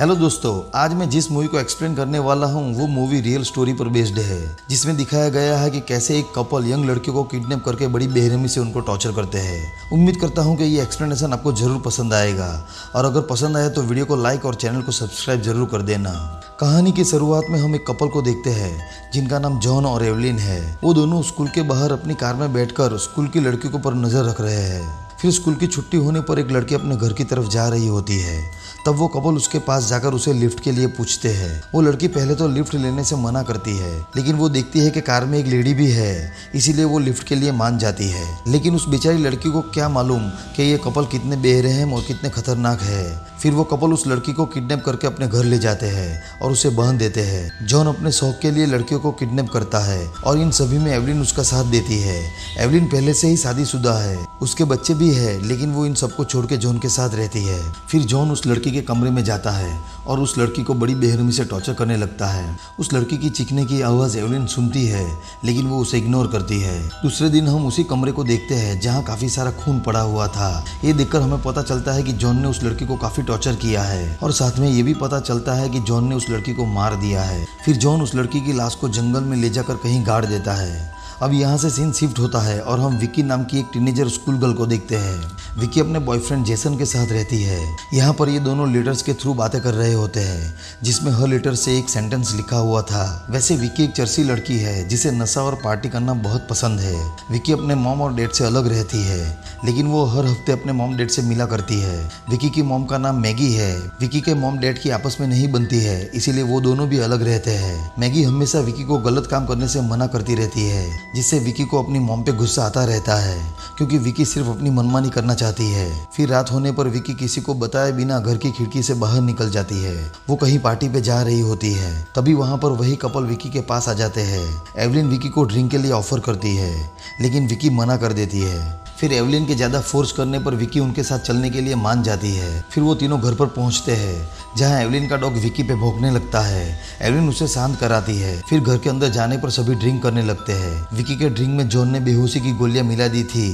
Hello दोस्तों, आज मैं जिस मूवी को एक्सप्लेन करने वाला हूँ, वो मूवी रियल स्टोरी पर बेस्ड है। जिसमें दिखाया गया है कि कैसे एक कपल यंग लड़कियों को किडनैप करके बड़ी बेरहमी से उनको टॉर्चर करते हैं। उम्मीद करता हूँ कि ये एक्सप्लेनेशन आपको ज़रूर पसंद आएगा। और अगर पसंद आया तो वीडियो को लाइक और चैनल को सब्सक्राइब ज़रूर कर देना। कहानी की शुरुआत में हम एक कपल को देखते हैं, जिनका नाम जॉन और एवलिन है। वो दोनों स्कूल के बाहर अपनी कार में बैठकर स्कूल की लड़कियों के ऊपर नज़र रख रहे हैं। फिर स्कूल की छुट्टी होने पर एक लड़की अपने घर की तरफ़ जा रही होती है। तब वो कपल उसके पास जाकर उसे लिफ्ट के लिए पूछते हैं। वो लड़की पहले तो लिफ्ट लेने से मना करती है, लेकिन वो देखती है कि कार में एक लेडी भी है, इसीलिए वो लिफ्ट के लिए मान जाती है। लेकिन उस बेचारी लड़की को क्या मालूम कि ये कपल कितने बेरहम और कितने खतरनाक है। फिर वो कपल उस लड़की को किडनैप करके अपने घर ले जाते हैं और उसे बाँध देते हैं। जॉन अपने शौक के लिए लड़कियों को किडनैप करता है और इन सभी में एवलिन उसका साथ देती है। एवलिन पहले से ही शादीशुदा है। उसके बच्चे भी है, लेकिन वो इन सबको छोड़ के जॉन के साथ रहती है। फिर जॉन उस लड़की के कमरे में जाता है और उस लड़की को बड़ी बेहरमी से टॉर्चर करने लगता है। उस लड़की की चीखने की आवाज़ एवलिन सुनती है, लेकिन वो उसे इग्नोर करती है। दूसरे दिन हम उसी कमरे को देखते हैं, जहाँ काफ़ी सारा खून पड़ा हुआ था। ये देखकर हमें पता चलता है कि जॉन ने उस लड़की को काफ़ी टॉर्चर किया है, और साथ में ये भी पता चलता है कि जॉन ने उस लड़की को मार दिया है। फिर जॉन उस लड़की की लाश को जंगल में ले जाकर कहीं गाड़ देता है। अब यहाँ से सीन शिफ्ट होता है और हम विक्की नाम की एक टीनेजर स्कूल गर्ल को देखते हैं। विक्की अपने बॉयफ्रेंड जेसन के साथ रहती है। यहाँ पर ये दोनों लेटर्स के थ्रू बातें कर रहे होते हैं, जिसमें हर लेटर से एक सेंटेंस लिखा हुआ था। वैसे विक्की एक चर्सी लड़की है, जिसे नशा और पार्टी करना बहुत पसंद है। विक्की अपने मॉम और डेड से अलग रहती है, लेकिन वो हर हफ़्ते अपने मॉम डेड से मिला करती है। विक्की की मॉम का नाम मैगी है। विक्की के मॉम डेड की आपस में नहीं बनती है, इसीलिए वो दोनों भी अलग रहते हैं। मैगी हमेशा विक्की को गलत काम करने से मना करती रहती है। जिससे विकी को अपनी मोम पे गुस्सा आता रहता है, क्योंकि विकी सिर्फ़ अपनी मनमानी करना चाहती है। फिर रात होने पर विकी किसी को बताए बिना घर की खिड़की से बाहर निकल जाती है। वो कहीं पार्टी पे जा रही होती है। तभी वहाँ पर वही कपल विकी के पास आ जाते हैं। एवलिन विकी को ड्रिंक के लिए ऑफ़र करती है, लेकिन विकी मना कर देती है। फिर एवलिन के ज़्यादा फोर्स करने पर विकी उनके साथ चलने के लिए मान जाती है। फिर वो तीनों घर पर पहुँचते हैं, जहाँ एवलिन का डॉग विकी पे भोंकने लगता है। एवलिन उसे शांत कराती है, फिर घर के अंदर जाने पर सभी ड्रिंक करने लगते हैं। विकी के ड्रिंक में जॉन ने बेहोशी की गोलियाँ मिला दी थी,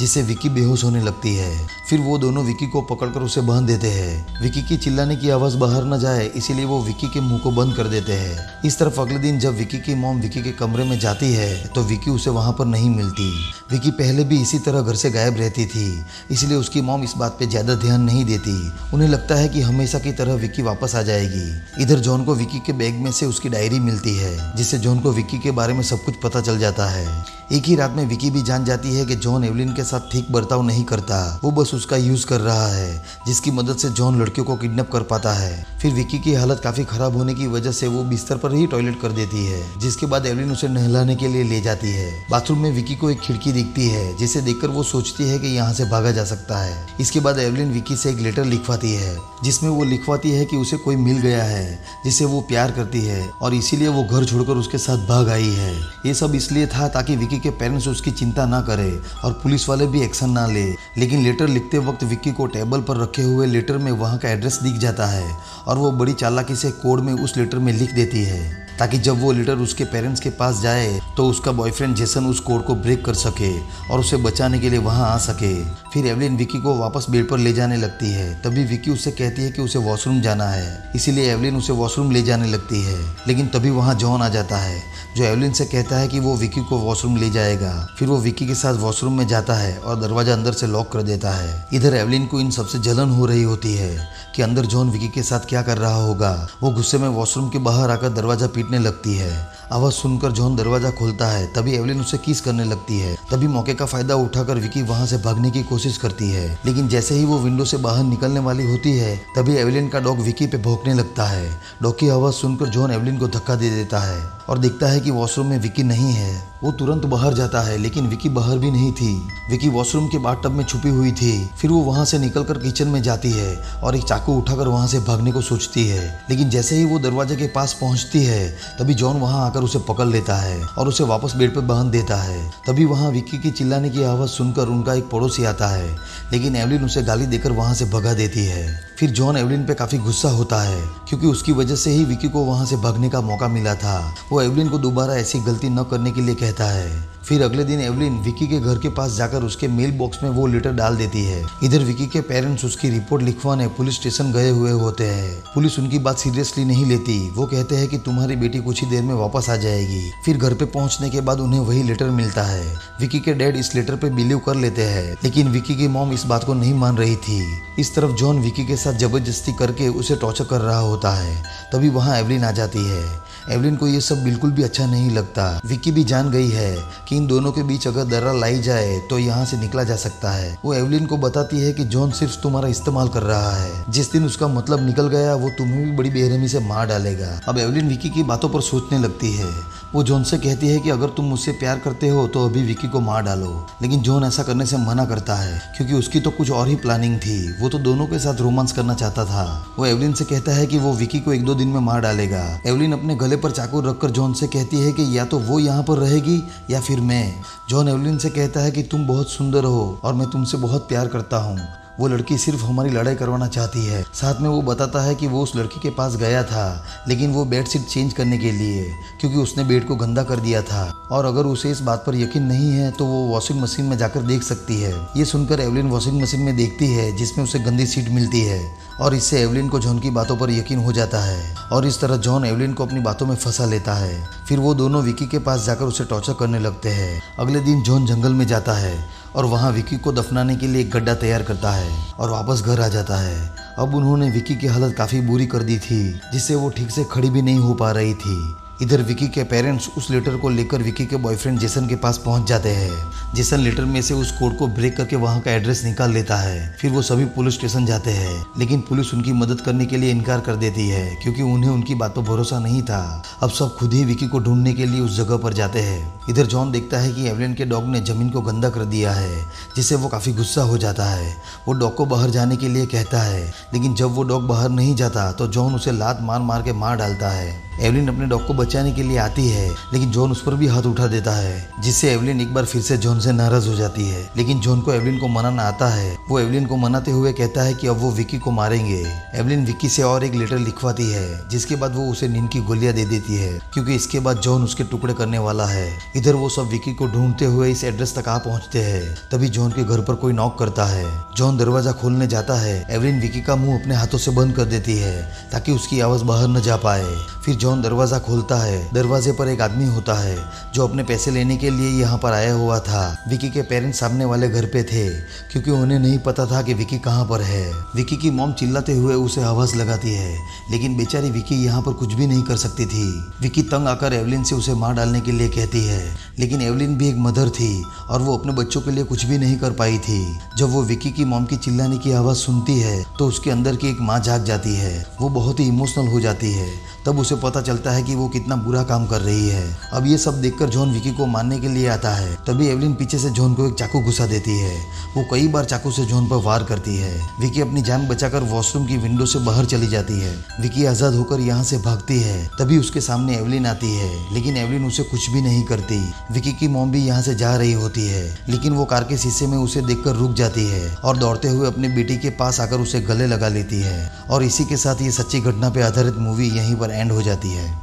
जिससे विकी बेहोश होने लगती है। फिर वो दोनों विकी को पकड़कर उसे बाँध देते हैं। विकी की चिल्लाने की आवाज़ बाहर न जाए, इसीलिए वो विकी के मुँह को बंद कर देते हैं। इस तरफ़ अगले दिन जब विकी की मॉम विकी के कमरे में जाती है तो विकी उसे वहाँ पर नहीं मिलती। विकी पहले भी इसी तरह घर से गायब रहती थी, इसलिए उसकी मॉम इस बात पे ज़्यादा ध्यान नहीं देती। उन्हें लगता है कि हमेशा की तरह विकी वापस आ जाएगी। इधर जॉन को विकी के बैग में से उसकी डायरी मिलती है, जिससे जॉन को विकी के बारे में सब कुछ पता चल जाता है। एक ही रात में विकी भी जान जाती है कि जॉन एवलिन के साथ ठीक बर्ताव नहीं करता। वो बस उसका यूज़ कर रहा है, जिसकी मदद से जॉन लड़कियों को किडनैप कर पाता है। फिर विकी की हालत काफ़ी खराब होने की वजह से वो बिस्तर पर ही टॉयलेट कर देती है, जिसके बाद एवलिन उसे नहलाने के लिए ले जाती है। बाथरूम में विकी को एक खिड़की दिखती है, जिसे देखकर वो सोचती है कि यहाँ से भागा जा सकता है। इसके बाद एवलिन विकी से एक लेटर लिखवाती है, जिसमें वो लिखवाती है कि उसे कोई मिल गया है, जिसे वो प्यार करती है और इसीलिए वो घर छोड़कर उसके साथ भाग आई है। ये सब इसलिए था ताकि विकी के पेरेंट्स उसकी चिंता ना करे और पुलिस वाले भी एक्शन ना ले। लेकिन लेटर लिखते वक्त विक्की को टेबल पर रखे हुए लेटर में वहाँ का एड्रेस दिख जाता है और वो बड़ी चालाकी से कोड में उस लेटर में लिख देती है। ताकि जब वो लेटर उसके पेरेंट्स के पास जाए तो उसका बॉयफ्रेंड जेसन उस कोड को ब्रेक कर सके और उसे बचाने के लिए वहाँ आ सके। फिर एवलिन विकी को वापस बेड पर ले जाने लगती है। तभी विकी उससे कहती है कि उसे वॉशरूम जाना है। इसीलिए एवलिन उसे वॉशरूम ले जाने लगती है। लेकिन तभी वहाँ जॉन आ जाता है, जो एवलिन से कहता है कि वो विकी को वॉशरूम ले जाएगा। फिर वो विकी के साथ वॉशरूम में जाता है और दरवाज़ा अंदर से लॉक कर देता है। इधर एवलिन को इन सबसे जलन हो रही होती है कि अंदर जॉन विकी के साथ क्या कर रहा होगा। वो गुस्से में वॉशरूम के बाहर आकर दरवाज़ा पीटने लगती है। आवाज़ सुनकर जॉन दरवाज़ा खोलता है, तभी एवलिन उसे किस करने लगती है। तभी मौके का फ़ायदा उठाकर विकी वहाँ से भागने की कोशिश करती है। लेकिन जैसे ही वो विंडो से बाहर निकलने वाली होती है, तभी एवलिन का डॉग विकी पे भोंकने लगता है। डॉग की आवाज़ सुनकर जॉन एवलिन को धक्का दे देता है और देखता है कि वॉशरूम में विकी नहीं है। वो तुरंत बाहर जाता है, लेकिन विकी बाहर भी नहीं थी। विकी वॉशरूम के बाद टब में छुपी हुई थी। फिर वो वहाँ से निकलकर किचन में जाती है और एक चाकू उठाकर वहाँ से भागने को सोचती है। लेकिन जैसे ही वो दरवाजे के पास पहुँचती है तभी जॉन वहाँ आकर उसे पकड़ लेता है और उसे वापस बेड पर बाँध देता है। तभी वहाँ विक्की की चिल्लाने की आवाज़ सुनकर उनका एक पड़ोसी आता है, लेकिन एवलिन उसे गाली देकर वहाँ से भगा देती है। फिर जॉन एवलिन पे काफ़ी गुस्सा होता है, क्योंकि उसकी वजह से ही विक्की को वहाँ से भागने का मौका मिला था। वो एवलिन को दोबारा ऐसी गलती न करने के लिए कहता है। फिर अगले दिन एवलिन विकी के घर के पास जाकर उसके मेल बॉक्स में वो लेटर डाल देती है। इधर विकी के पेरेंट्स उसकी रिपोर्ट लिखवाने पुलिस स्टेशन गए हुए होते हैं। पुलिस उनकी बात सीरियसली नहीं लेती। वो कहते हैं कि तुम्हारी बेटी कुछ ही देर में वापस आ जाएगी। फिर घर पे पहुँचने के बाद उन्हें वही लेटर मिलता है। विकी के डैड इस लेटर पे बिलीव कर लेते हैं। लेकिन विकी की मॉम इस बात को नहीं मान रही थी। इस तरफ़ जॉन विकी के साथ ज़बरदस्ती करके उसे टॉर्चर कर रहा होता है। तभी वहाँ एवलिन आ जाती है। एवलिन को ये सब बिल्कुल भी अच्छा नहीं लगता। विकी भी जान गई है कि इन दोनों के बीच अगर दर्रा लाई जाए तो यहाँ से निकला जा सकता है। वो एवलिन को बताती है कि जॉन सिर्फ़ तुम्हारा इस्तेमाल कर रहा है। जिस दिन उसका मतलब निकल गया, वो तुम्हें भी बड़ी बेरहमी से मार डालेगा। अब एवलिन विकी की बातों पर सोचने लगती है। वो जॉन से कहती है कि अगर तुम मुझसे प्यार करते हो तो अभी विकी को मार डालो। लेकिन जॉन ऐसा करने से मना करता है, क्योंकि उसकी तो कुछ और ही प्लानिंग थी। वो तो दोनों के साथ रोमांस करना चाहता था। वो एवलिन से कहता है कि वो विकी को एक दो दिन में मार डालेगा। एवलिन अपने गले पर चाकू रखकर जॉन से कहती है कि या तो वो यहाँ पर रहेगी या फिर मैं। जॉन एवलिन से कहता है कि तुम बहुत सुंदर हो और मैं तुमसे बहुत प्यार करता हूँ। वो लड़की सिर्फ़ हमारी लड़ाई करवाना चाहती है। साथ में वो बताता है कि वो उस लड़की के पास गया था, लेकिन वो बेडशीट चेंज करने के लिए, क्योंकि उसने बेड को गंदा कर दिया था। और अगर उसे इस बात पर यकीन नहीं है तो वो वॉशिंग मशीन में जाकर देख सकती है। ये सुनकर एवलिन वॉशिंग मशीन में देखती है, जिसमें उसे गंदी सीट मिलती है। और इससे एवलिन को जॉन की बातों पर यकीन हो जाता है। और इस तरह जॉन एवलिन को अपनी बातों में फंसा लेता है। फिर वो दोनों विकी के पास जाकर उसे टॉर्चर करने लगते हैं। अगले दिन जॉन जंगल में जाता है। और वहाँ विकी को दफनाने के लिए एक गड्ढा तैयार करता है और वापस घर आ जाता है। अब उन्होंने विकी की हालत काफ़ी बुरी कर दी थी, जिससे वो ठीक से खड़ी भी नहीं हो पा रही थी। इधर विकी के पेरेंट्स उस लेटर को लेकर विकी के बॉयफ्रेंड जेसन के पास पहुँच जाते हैं। जेसन लेटर में से उस कोड को ब्रेक करके वहाँ का एड्रेस निकाल लेता है। फिर वो सभी पुलिस स्टेशन जाते हैं, लेकिन पुलिस उनकी मदद करने के लिए इनकार कर देती है, क्योंकि उन्हें उनकी बात पर भरोसा नहीं था। अब सब खुद ही विकी को ढूँढने के लिए उस जगह पर जाते हैं। इधर जॉन देखता है कि एवलिन के डॉग ने ज़मीन को गंदा कर दिया है, जिससे वो काफ़ी गुस्सा हो जाता है। वो डॉग को बाहर जाने के लिए कहता है, लेकिन जब वो डॉग बाहर नहीं जाता तो जॉन उसे लात मार मार के मार डालता है। एवलिन अपने डॉग को बचाने के लिए आती है, लेकिन जॉन उस पर भी हाथ उठा देता है, जिससे एवलिन एक बार फिर से जॉन से नाराज़ हो जाती है। लेकिन जॉन को एवलिन को मनाना आता है। वो एवलिन को मनाते हुए कहता है कि अब वो विकी को मारेंगे। एवलिन विकी से और एक लेटर लिखवाती है, जिसके बाद वो उसे नींद की गोलियाँ दे देती है, क्योंकि इसके बाद जॉन उसके टुकड़े करने वाला है। इधर वो सब विकी को ढूंढते हुए इस एड्रेस तक आ पहुँचते हैं। तभी जॉन के घर पर कोई नॉक करता है। जॉन दरवाज़ा खोलने जाता है। एवलिन विकी का मुँह अपने हाथों से बंद कर देती है, ताकि उसकी आवाज़ बाहर न जा पाए। फिर जॉन दरवाज़ा खोलता है। दरवाजे पर एक आदमी होता है, जो अपने पैसे लेने के लिए यहाँ पर आया हुआ था। विकी के पेरेंट्स सामने वाले घर पे थे, क्योंकि उन्हें नहीं पता था कि विकी कहाँ पर है। विकी की मॉम चिल्लाते हुए उसे आवाज़ लगाती है, लेकिन बेचारी विकी यहाँ पर कुछ भी नहीं कर सकती थी। विकी तंग आकर एवलिन से उसे मार डालने के लिए कहती है, लेकिन एवलिन भी एक मदर थी और वो अपने बच्चों के लिए कुछ भी नहीं कर पाई थी। जब वो विकी की मॉम की चिल्लाने की आवाज़ सुनती है तो उसके अंदर की एक माँ जाग जाती है। वो बहुत ही इमोशनल हो जाती है। तब उसे पता चलता है कि वो कितना बुरा काम कर रही है। अब ये सब देखकर जॉन विकी को मारने के लिए आता है। तभी एवलिन पीछे से जॉन को एक चाकू घुसा देती है। वो कई बार चाकू से जॉन पर वार करती है। विकी अपनी जान बचाकर वॉशरूम की विंडो से बाहर चली जाती है। विकी आज़ाद होकर यहाँ से भागती है। तभी उसके सामने एवलिन आती है। लेकिन एवलिन उसे कुछ भी नहीं करती। विकी की मोम भी यहाँ से जा रही होती है। लेकिन वो कार के शीशे में उसे देखकर रुक जाती है और दौड़ते हुए अपनी बेटी के पास आकर उसे गले लगा लेती है। और इसी के साथ ये सच्ची घटना पे आधारित मूवी यहीं पर एंड हो जाती है